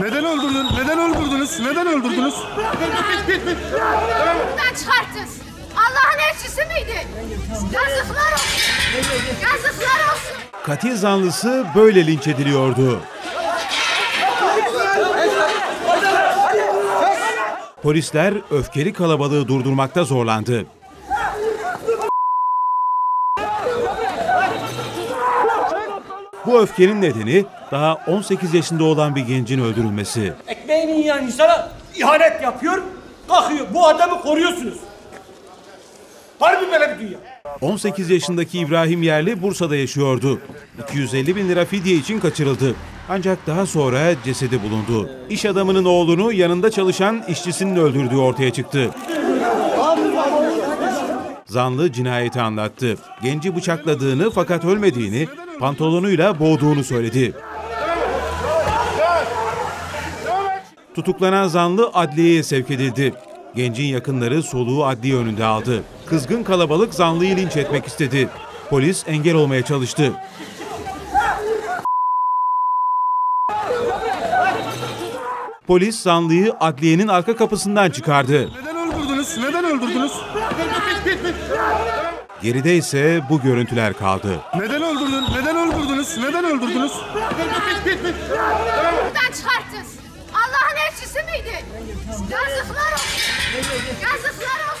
Neden öldürdün? Neden öldürdünüz? Neden öldürdünüz? Buradan çıkarttınız. Allah'ın elçisi miydi? Yazıklar olsun. Yazıklar olsun. Katil zanlısı böyle linç ediliyordu. Polisler öfkeli kalabalığı durdurmakta zorlandı. Bu öfkenin nedeni daha 18 yaşında olan bir gencin öldürülmesi. Ekmeğini yiyen insana ihanet yapıyor, kalkıyor. Bu adamı koruyorsunuz. Harbi böyle bir dünya. 18 yaşındaki İbrahim Yerli Bursa'da yaşıyordu. 250 bin lira fidye için kaçırıldı. Ancak daha sonra cesedi bulundu. İş adamının oğlunu yanında çalışan işçisinin öldürdüğü ortaya çıktı. Zanlı cinayeti anlattı. Genci bıçakladığını fakat ölmediğini, pantolonuyla boğduğunu söyledi. Tutuklanan zanlı adliyeye sevk edildi. Gencin yakınları soluğu adliye önünde aldı. Kızgın kalabalık zanlıyı linç etmek istedi. Polis engel olmaya çalıştı. Polis zanlıyı adliyenin arka kapısından çıkardı. Neden öldürdünüz? Neden öldürdünüz? Geride ise bu görüntüler kaldı. Neden öldürdün? Neden öldürdünüz? Neden öldürdünüz? Buradan çıkarttınız. Allah'ın elçisi miydi? Yazıklar olsun. Yazıklar olsun.